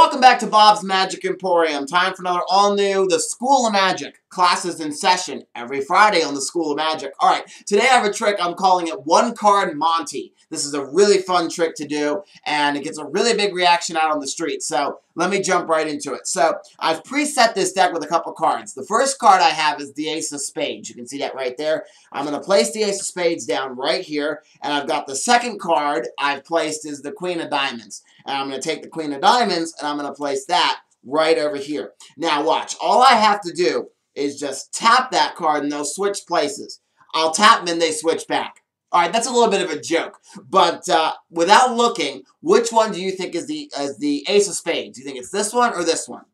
Welcome back to Bob's Magic Emporium. Time for another all-new The School of Magic. Classes in session every Friday on The School of Magic. Alright, today I have a trick. I'm calling it One Card Monte. This is a really fun trick to do, and it gets a really big reaction out on the street. So, let me jump right into it. So, I've preset this deck with a couple cards. The first card I have is the Ace of Spades. You can see that right there. I'm going to place the Ace of Spades down right here, and I've got the second card I've placed is the Queen of Diamonds. And I'm going to take the Queen of Diamonds, and I'm going to place that right over here. Now watch, all I have to do is just tap that card and they'll switch places. I'll tap them and they switch back. All right, that's a little bit of a joke, but uh, without looking, which one do you think is the is the Ace of Spades? Do you think it's this one or this one?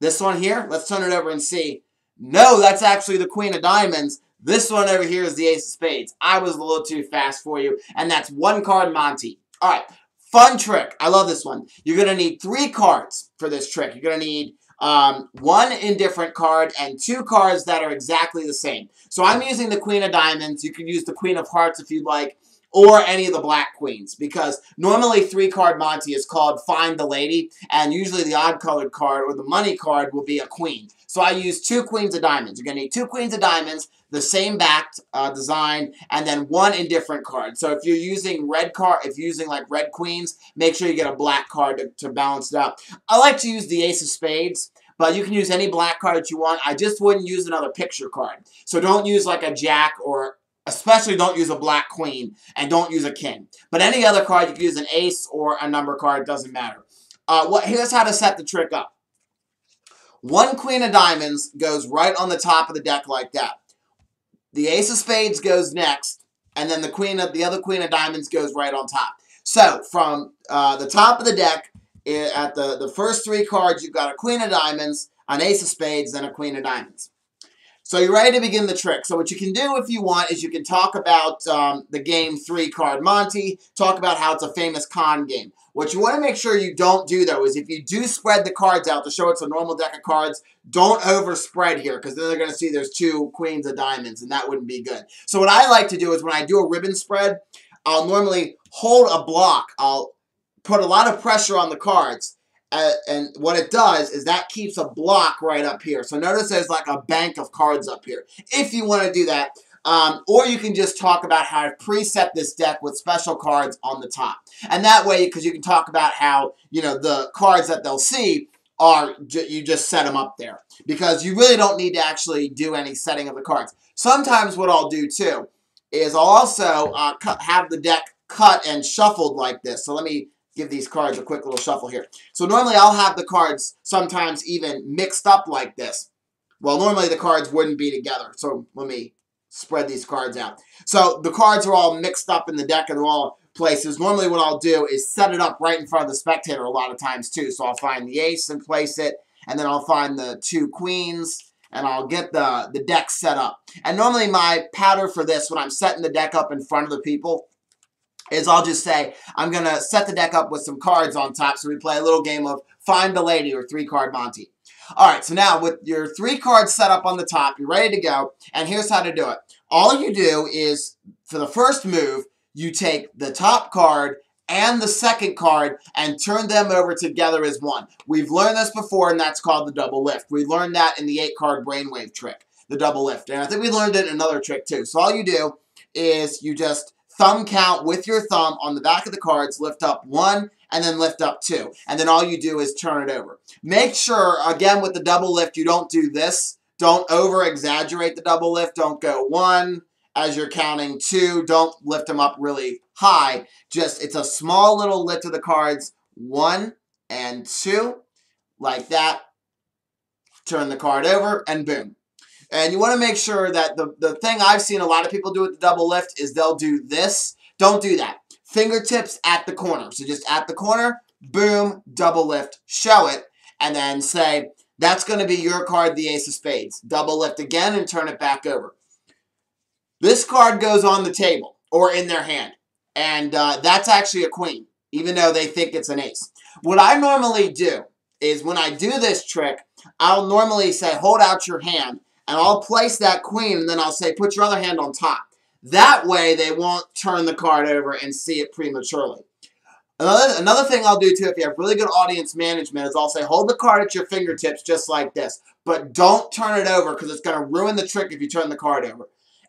This one here? Let's turn it over and see. No, that's actually the Queen of Diamonds. This one over here is the Ace of Spades. I was a little too fast for you, and that's one card Monte. All right, Fun trick. I love this one. You're going to need three cards for this trick. You're going to need um, one indifferent card and two cards that are exactly the same. So I'm using the Queen of Diamonds. You can use the Queen of Hearts if you'd like or any of the black queens because normally three card Monte is called Find the Lady and usually the odd colored card or the money card will be a queen. So I use two queens of diamonds. You're going to need two queens of diamonds, the same backed uh, design, and then one indifferent card. So if you're using red card, if you're using like red queens, make sure you get a black card to, to balance it out. I like to use the ace of spades but you can use any black card that you want. I just wouldn't use another picture card. So don't use like a jack or Especially don't use a black queen and don't use a king. But any other card, you can use an ace or a number card, doesn't matter. Uh, what, here's how to set the trick up. One queen of diamonds goes right on the top of the deck like that. The ace of spades goes next, and then the queen of the other queen of diamonds goes right on top. So from uh, the top of the deck, at the, the first three cards, you've got a queen of diamonds, an ace of spades, and a queen of diamonds. So you're ready to begin the trick. So what you can do if you want is you can talk about um, the game three card Monte, talk about how it's a famous con game. What you want to make sure you don't do though is if you do spread the cards out to show it's a normal deck of cards, don't overspread here because then they're going to see there's two queens of diamonds and that wouldn't be good. So what I like to do is when I do a ribbon spread, I'll normally hold a block. I'll put a lot of pressure on the cards uh, and what it does is that keeps a block right up here. So notice there's like a bank of cards up here. If you want to do that, um, or you can just talk about how to preset this deck with special cards on the top. And that way, because you can talk about how, you know, the cards that they'll see are, you just set them up there. Because you really don't need to actually do any setting of the cards. Sometimes what I'll do too is I'll also uh, have the deck cut and shuffled like this. So let me give these cards a quick little shuffle here. So normally I'll have the cards sometimes even mixed up like this. Well, normally the cards wouldn't be together. So let me spread these cards out. So the cards are all mixed up in the deck and they're all places. Normally what I'll do is set it up right in front of the spectator a lot of times too. So I'll find the ace and place it. And then I'll find the two queens and I'll get the, the deck set up. And normally my pattern for this, when I'm setting the deck up in front of the people, is I'll just say, I'm going to set the deck up with some cards on top so we play a little game of Find the Lady or Three Card Monte. All right, so now with your three cards set up on the top, you're ready to go, and here's how to do it. All you do is, for the first move, you take the top card and the second card and turn them over together as one. We've learned this before, and that's called the double lift. We learned that in the eight-card brainwave trick, the double lift. And I think we learned it in another trick, too. So all you do is you just thumb count with your thumb on the back of the cards, lift up one, and then lift up two. And then all you do is turn it over. Make sure, again, with the double lift, you don't do this. Don't over-exaggerate the double lift. Don't go one as you're counting two. Don't lift them up really high. Just, it's a small little lift of the cards. One and two, like that. Turn the card over, and boom. And you want to make sure that the, the thing I've seen a lot of people do with the double lift is they'll do this. Don't do that. Fingertips at the corner. So just at the corner, boom, double lift, show it, and then say, that's going to be your card, the ace of spades. Double lift again and turn it back over. This card goes on the table or in their hand. And uh, that's actually a queen, even though they think it's an ace. What I normally do is when I do this trick, I'll normally say, hold out your hand and I'll place that queen, and then I'll say, put your other hand on top. That way, they won't turn the card over and see it prematurely. Another, another thing I'll do too, if you have really good audience management, is I'll say hold the card at your fingertips just like this, but don't turn it over because it's going to ruin the trick if you turn the card over.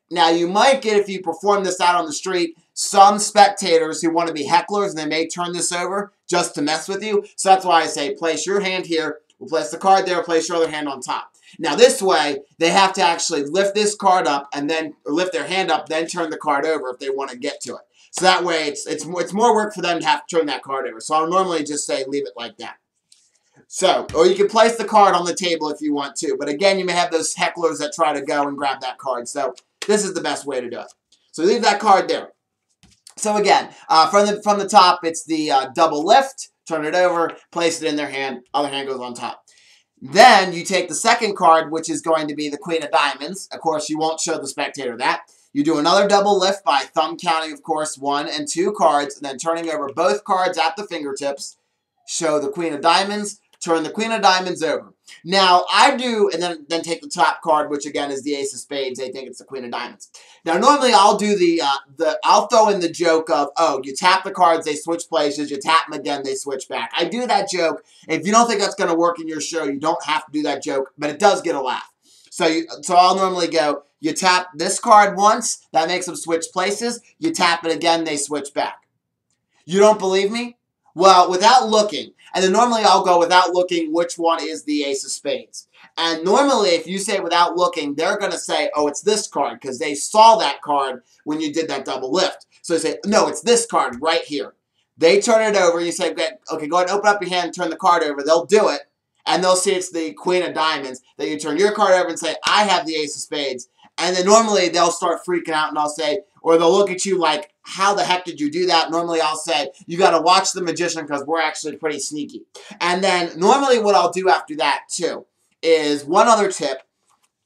Now, you might get, if you perform this out on the street, some spectators who want to be hecklers and they may turn this over just to mess with you. So that's why I say place your hand here, we'll place the card there, place your other hand on top. Now, this way, they have to actually lift this card up and then lift their hand up, then turn the card over if they want to get to it. So that way, it's, it's, it's more work for them to have to turn that card over. So I'll normally just say leave it like that. So, or you can place the card on the table if you want to. But again, you may have those hecklers that try to go and grab that card. So this is the best way to do it. So leave that card there. So again, uh, from the from the top, it's the uh, double lift. Turn it over, place it in their hand. Other hand goes on top. Then you take the second card, which is going to be the Queen of Diamonds. Of course, you won't show the spectator that. You do another double lift by thumb counting, of course, one and two cards, and then turning over both cards at the fingertips. Show the Queen of Diamonds, turn the Queen of Diamonds over. Now, I do, and then, then take the top card, which again is the Ace of Spades. They think it's the Queen of Diamonds. Now, normally I'll do the, uh, the I'll throw in the joke of, oh, you tap the cards, they switch places, you tap them again, they switch back. I do that joke. If you don't think that's going to work in your show, you don't have to do that joke, but it does get a laugh. So, you, so I'll normally go, you tap this card once, that makes them switch places. You tap it again, they switch back. You don't believe me? Well, without looking, and then normally I'll go without looking which one is the ace of spades. And normally if you say without looking, they're going to say, oh, it's this card because they saw that card when you did that double lift. So they say, no, it's this card right here. They turn it over. You say, okay, go ahead and open up your hand and turn the card over. They'll do it. And they'll see it's the queen of diamonds. Then you turn your card over and say, I have the ace of spades. And then normally they'll start freaking out and I'll say, or they'll look at you like, how the heck did you do that? Normally I'll say, you got to watch the magician because we're actually pretty sneaky. And then normally what I'll do after that too is one other tip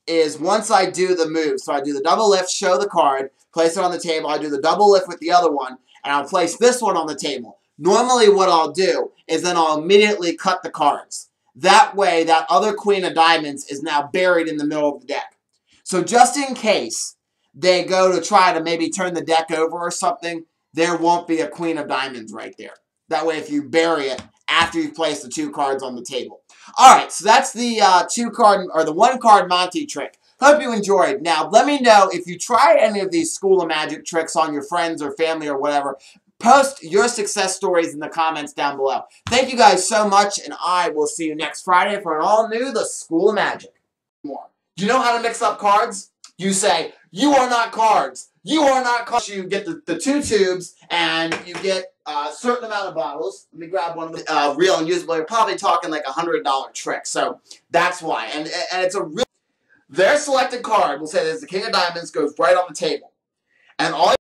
is once I do the move, so I do the double lift, show the card, place it on the table, I do the double lift with the other one, and I'll place this one on the table. Normally what I'll do is then I'll immediately cut the cards. That way, that other queen of diamonds is now buried in the middle of the deck. So just in case they go to try to maybe turn the deck over or something, there won't be a queen of diamonds right there. That way if you bury it after you place the two cards on the table. All right, so that's the uh, two card or the one card Monte trick. Hope you enjoyed. Now, let me know if you tried any of these School of Magic tricks on your friends or family or whatever. Post your success stories in the comments down below. Thank you guys so much, and I will see you next Friday for an all new The School of Magic. More. You know how to mix up cards? You say, you are not cards. You are not cards. You get the, the two tubes, and you get a certain amount of bottles. Let me grab one of the uh, real and usable. You're probably talking like a $100 trick. So that's why. And, and it's a real... Their selected card, we'll say there's the King of Diamonds, goes right on the table. And all